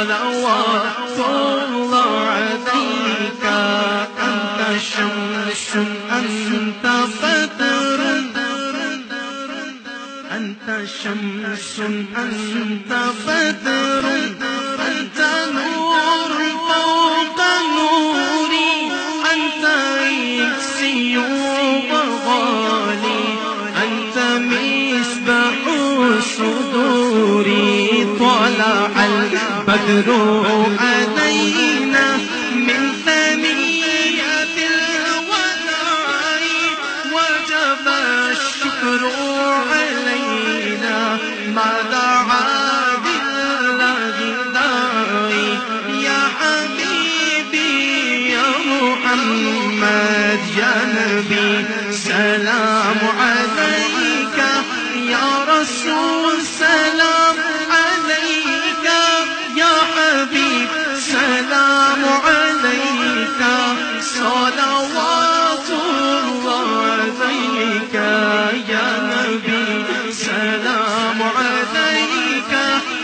صلوات الله عليك أنت شمس أنت بدر أنت شمس أنت بدر أنت نور فوق نوري أنت عكسي وغالي أنت صدوري طلع بدر علينا من ثنية الوداع وجب الشكر علينا ما دعا يا حبيبي يا محمد يا نبي سلام عليك